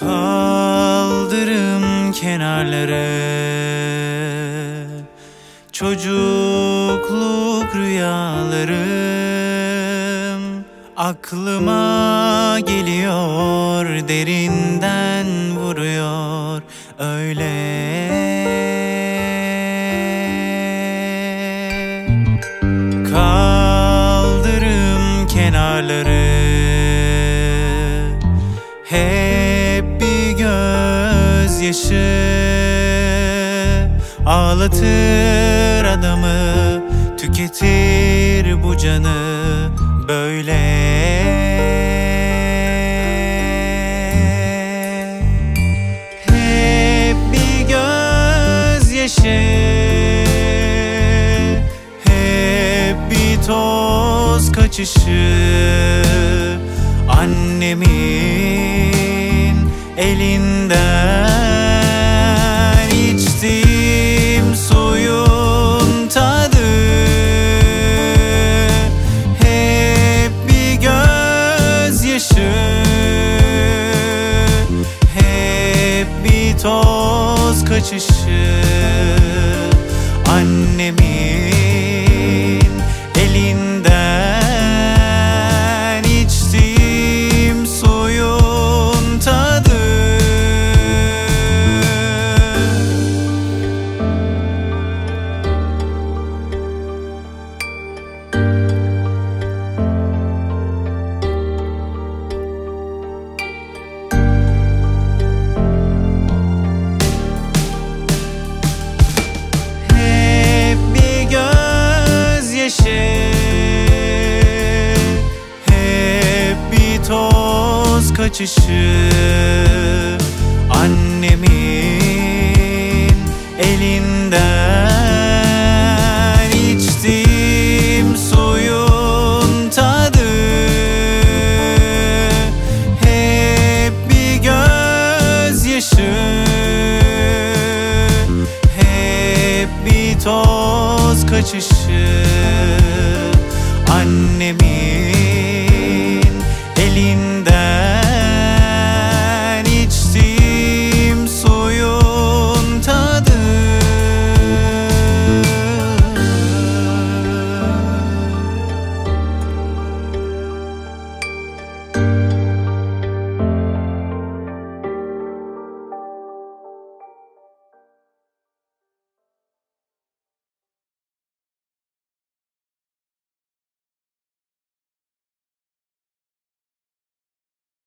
Kaldırım kenarları. Çocukluk rüyalarım Aklıma geliyor derinden vuruyor. Öyle gözyaşı Ağlatır adamı Tüketir bu canı böyle. Hep bir gözyaşı Hep bir toz kaçışı. Annemin elinden gözyaşı Hep bir toz kaçışı. Annemin Hep bir toz kaçışı. Annemin elinden içtiğim suyun tadı. Hep bir gözyaşı. Hep bir toz kaçışı